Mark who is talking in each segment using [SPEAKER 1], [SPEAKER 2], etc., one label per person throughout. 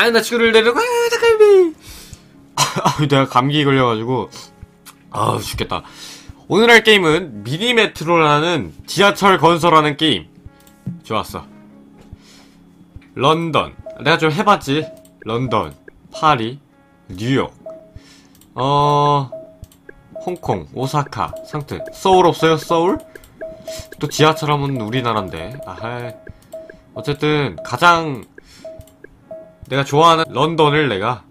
[SPEAKER 1] 아니 나아 잠깐만. 아 내가 감기 걸려가지고. 아 죽겠다. 오늘 할 게임은 미니메트로라는 지하철 건설하는 게임. 좋았어. 런던. 내가 좀 해봤지. 런던 파리 뉴욕. 어 홍콩 오사카 상트 서울 없어요 서울? 또 지하철 하면 우리나라인데. 아하. 어쨌든 가장 내가 좋아하는 런던을 내가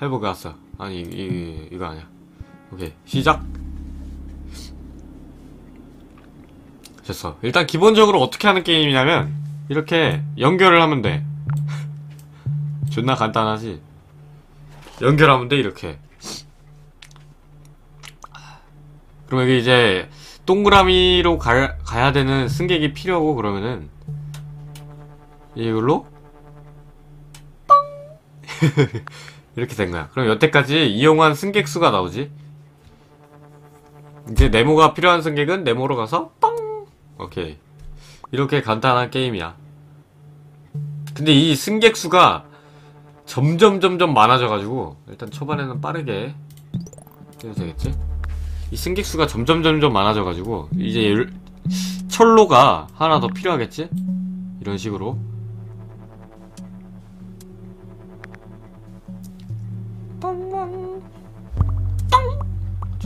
[SPEAKER 1] 해보고 왔어. 아니 이, 이, 이거 아니야. 오케이 시작. 됐어. 일단 기본적으로 어떻게 하는 게임이냐면 이렇게 연결을 하면 돼. 존나 간단하지? 연결하면 돼 이렇게. 그럼 여기 이제 동그라미로 가, 가야 되는 승객이 필요하고 그러면은 이걸로 빵 이렇게 된 거야. 그럼 여태까지 이용한 승객 수가 나오지. 이제 네모가 필요한 승객은 네모로 가서 빵 오케이 이렇게 간단한 게임이야. 근데 이 승객 수가 점점 점점 많아져가지고 일단 초반에는 빠르게 해도 되겠지? 이 승객 수가 점점 점점 많아져가지고 이제 열- 철로가 하나 더 필요하겠지? 이런 식으로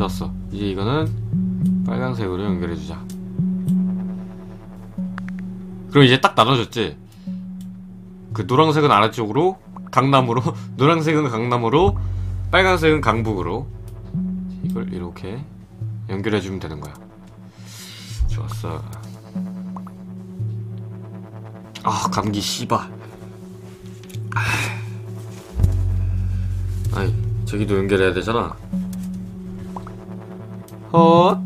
[SPEAKER 1] 좋았어. 이제 이거는 빨간색으로 연결해주자. 그럼 이제 딱 나눠졌지? 그 노란색은 아래쪽으로 강남으로 노란색은 강남으로 빨간색은 강북으로. 이걸 이렇게 연결해주면 되는 거야. 좋았어. 아 감기 씨바 아이 저기도 연결해야 되잖아 어?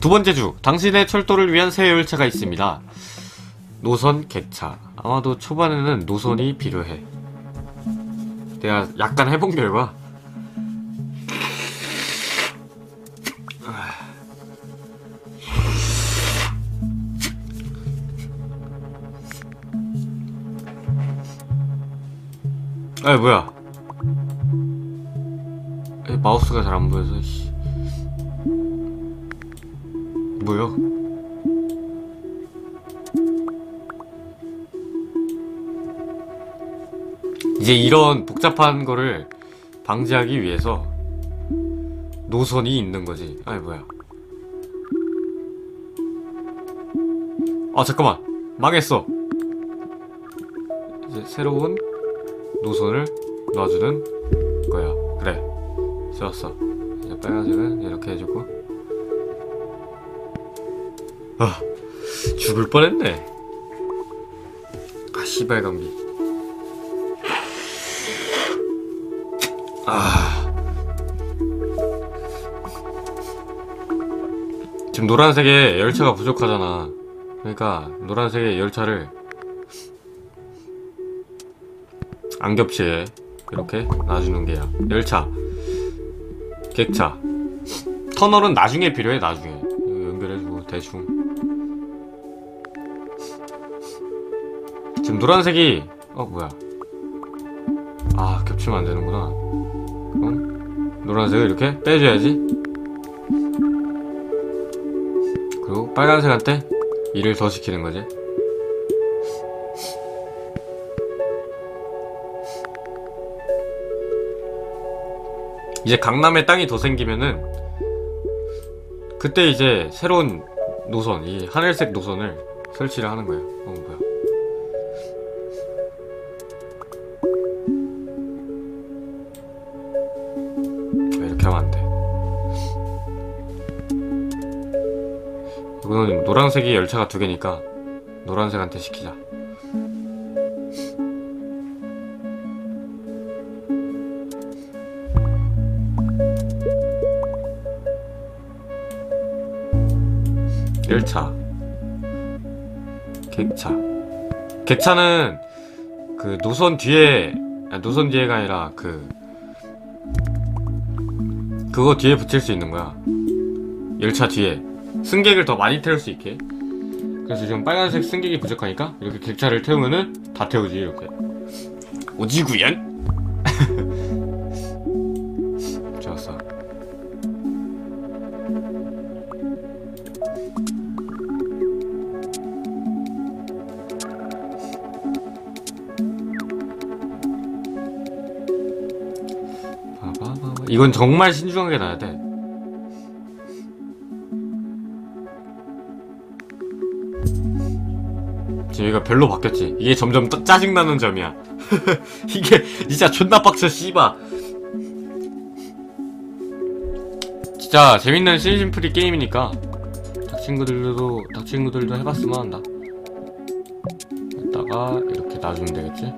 [SPEAKER 1] 두 번째 주. 당신의 철도를 위한 새 열차가 있습니다. 노선 객차. 아마도 초반에는 노선이 필요해. 내가 약간 해본 결과. 아 뭐야? 에, 마우스가 잘 안 보여서 씨. 뭐요? 이제 이런 복잡한 거를 방지하기 위해서 노선이 있는 거지. 아이 뭐야? 아 잠깐만 망했어. 이제 새로운 노선을 놔주는 거야. 그래. 좋았어. 이제 빨간색은 이렇게 해주고. 아, 죽을 뻔했네. 아, 씨발 감기. 아. 지금 노란색에 열차가 부족하잖아. 그러니까 노란색의 열차를 안 겹치게 이렇게 놔주는 게야. 열차, 객차, 터널은 나중에 필요해. 나중에 연결해주고 대충. 지금 노란색이 어 뭐야? 아 겹치면 안 되는구나. 그럼 노란색을 이렇게 빼줘야지. 그리고 빨간색한테 일을 더 시키는 거지. 이제 강남에 땅이 더 생기면은 그때 이제 새로운 노선, 이 하늘색 노선을 설치를 하는 거야. 어 뭐야? 왜 이렇게 하면 안 돼? 이거는 노란색이 열차가 두 개니까 노란색한테 시키자. 열차. 객차. 객차는 그 노선 뒤에 아, 노선 뒤에가 아니라 그 그거 뒤에 붙일 수 있는 거야. 열차 뒤에. 승객을 더 많이 태울 수 있게. 그래서 지금 빨간색 승객이 부족하니까 이렇게 객차를 태우면은 다 태우지 이렇게. 오지구연 이건 정말 신중하게 놔야 돼. 지금 얘가 별로 바뀌었지. 이게 점점 또 짜증나는 점이야. 이게 진짜 존나 빡쳐, 씨바. 진짜 재밌는 시즌프리 게임이니까 닭친구들도 닭친구들도 해봤으면 한다. 이따가 이렇게 놔주면 되겠지?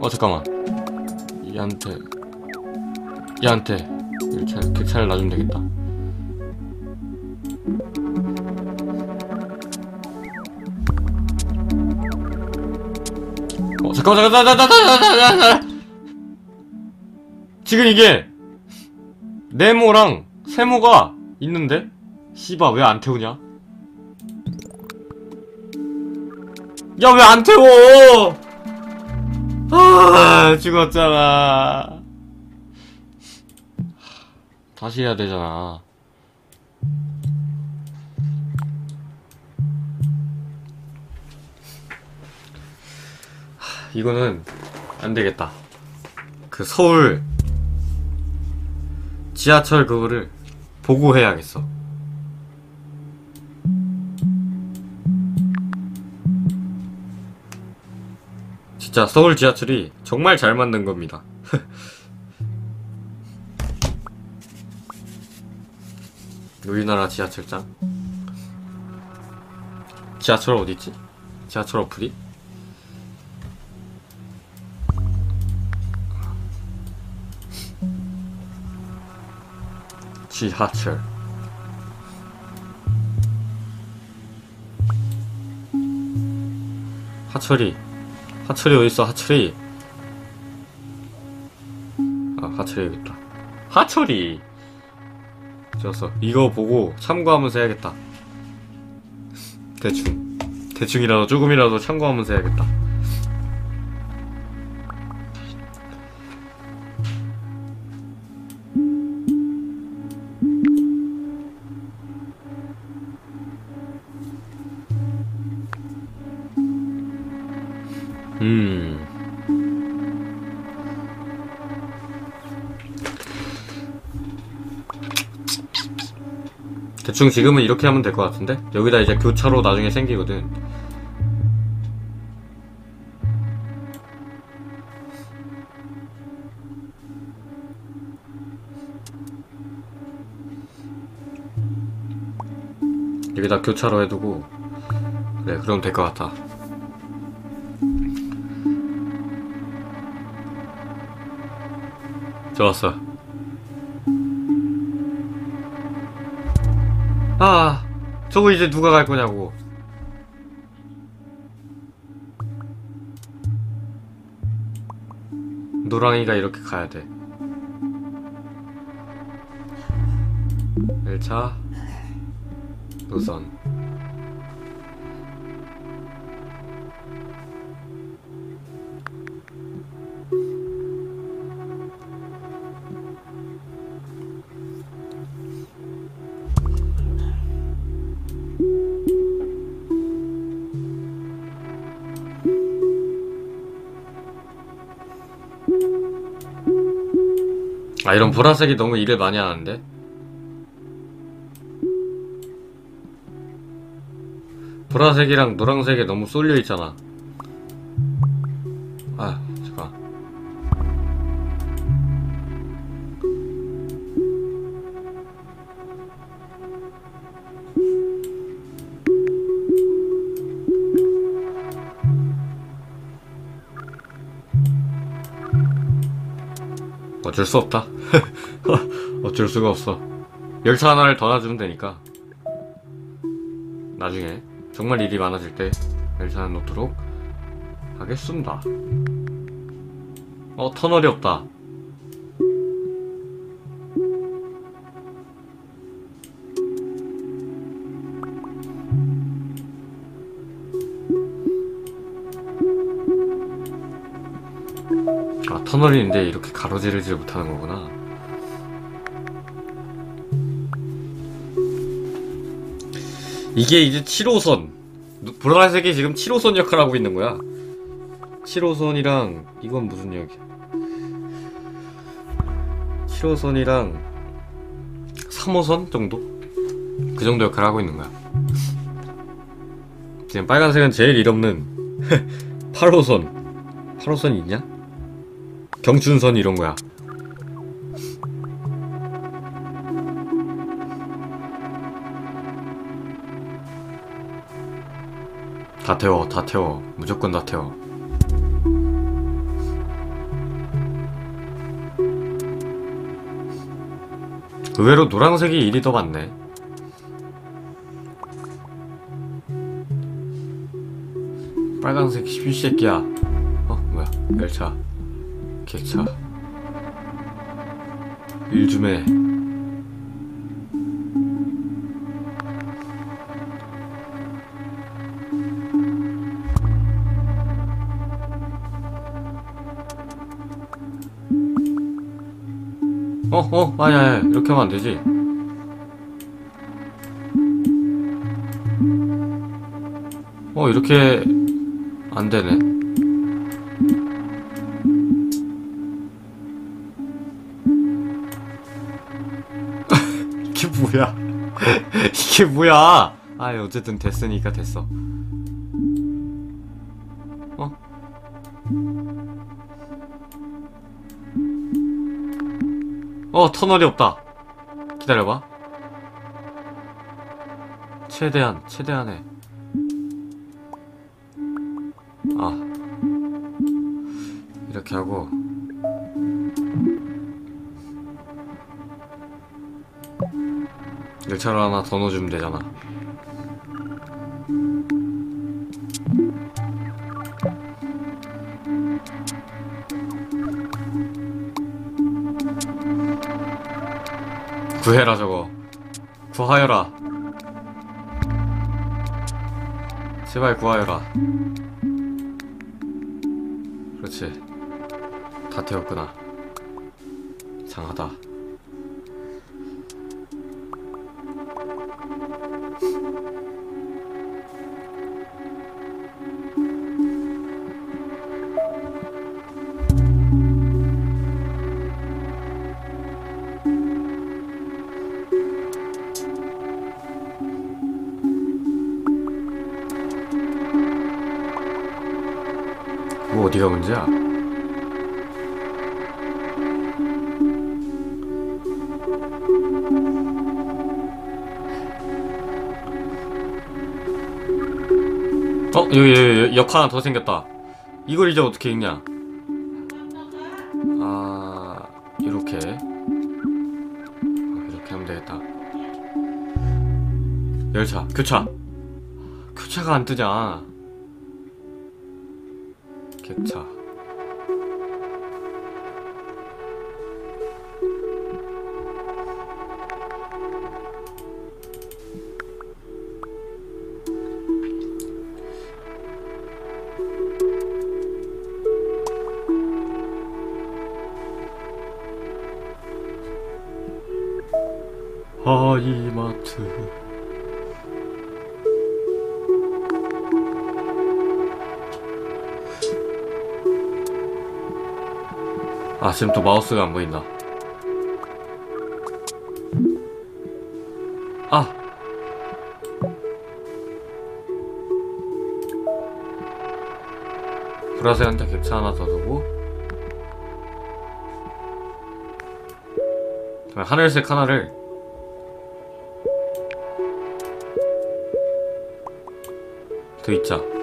[SPEAKER 1] 어 잠깐만. 얘한테 얘한테 이렇게 객차를 놔주면 되겠다. 어 잠깐만 잠깐만 잠깐만 잠깐만 잠깐만 지금 이게 네모랑 세모가 있는데 씨바 왜 안 태우냐? 야 왜 안 태워? 아 죽었잖아. 다시 해야 되잖아. 하, 이거는 안 되겠다. 그 서울 지하철 그거를 보고 해야겠어. 진짜 서울 지하철이 정말 잘 만든 겁니다. 우리나라 지하철장. 지하철 어디있지? 지하철 어플이? 지하철. 하철이. 하철이 어딨어, 하철이. 아, 하철이 여기 있다. 하철이! 좋았어. 이거 보고 참고하면서 해야겠다. 대충. 대충이라도 조금이라도 참고하면서 해야겠다. 음. 대충 지금은 이렇게 하면 될 것 같은데? 여기다 이제 교차로 나중에 생기거든. 여기다 교차로 해두고 그래 그럼 될 것 같아. 좋았어. 아, 저거 이제 누가 갈 거냐고. 노랑이가 이렇게 가야 돼. 1차 노선. 이런 보라색이 너무 일을 많이 하는데? 보라색이랑 노란색에 너무 쏠려 있잖아. 아, 잠깐. 어쩔 수 없다. 어쩔 수가 없어. 열차 하나를 더 놔주면 되니까. 나중에 정말 일이 많아질 때 열차는 놓도록 하겠습니다. 어, 터널이 없다. 터널인데 이렇게 가로지르지 못하는 거구나. 이게 이제 7호선. 보라색이 지금 7호선 역할을 하고 있는 거야. 7호선이랑 이건 무슨 역이야 7호선이랑 3호선 정도? 그 정도 역할을 하고 있는 거야. 지금 빨간색은 제일 일 없는 8호선. 8호선 있냐? 경춘선 이런 거야. 다 태워 다 태워. 무조건 다 태워. 의외로 노란색이 일이 더 많네. 빨간색 씹새끼야. 어? 뭐야? 열차 객차 일 좀 해. 어, 어, 아야, 야, 이렇게 하면 안 되지. 어, 이렇게 안 되네. 이게 뭐야? 이게 뭐야? 아, 어쨌든 됐으니까 됐어. 어? 어, 터널이 없다. 기다려봐. 최대한, 최대한에. 아. 이렇게 하고. 열차를 하나 더 넣어주면 되잖아. 구해라 저거. 구하여라. 제발 구하여라. 그렇지. 다 태웠구나. 어디가 문제야? 어? 여기, 여기, 역 하나 더 생겼다. 이걸 이제 어떻게 읽냐? 아, 이렇게. 아, 이렇게 하면 되겠다. 열차, 교차. 교차가 안 뜨잖아. 객차. 하이마트. 아 지금 또 마우스가 안 보인다. 아! 보라색한테 객차 하나 더 두고. 하늘색 하나를. 더 있자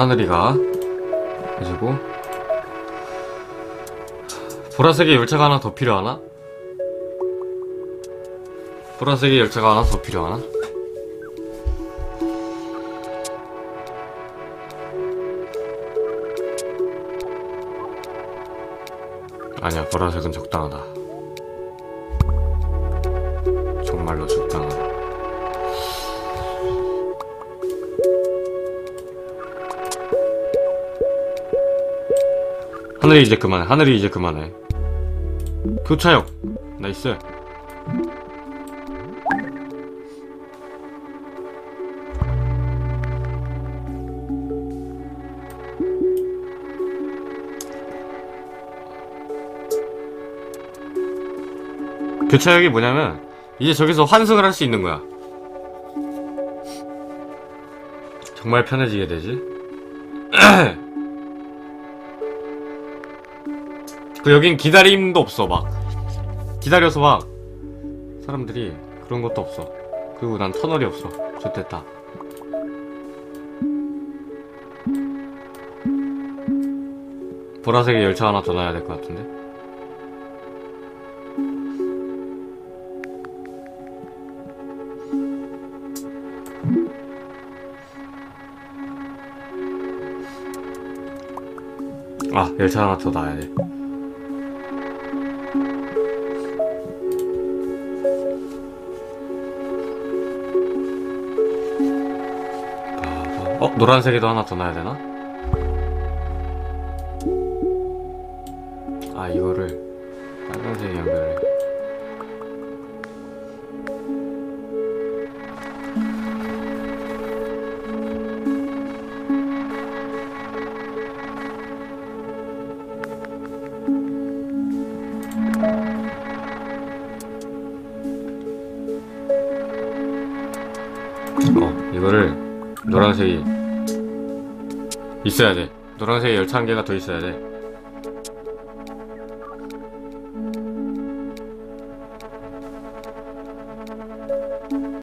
[SPEAKER 1] 하늘이가 해주고 보라색의 열차가 하나 더 필요하나? 보라색의 열차가 하나 더 필요하나? 아니야 보라색은 적당하다 정말로 적당하다 하늘이 이제 그만해 하늘이 이제 그만해. 교차역 nice. 교차역이 뭐냐면 이제 저기서 환승을 할 수 있는 거야. 정말 편해지게 되지 그 여긴 기다림도 없어 막. 기다려서 막 사람들이 그런 것도 없어. 그리고 난 터널이 없어. 좋됐다. 보라색의 열차 하나 더 놔야 될 것 같은데? 아 열차 하나 더 놔야 돼 노란색에도 하나 더 놔야 되나? 아 이거를 빨간색에 연결해 어 이거를 노란색이 있어야 돼. 노란색 열차 한 개가 더 있어야 돼.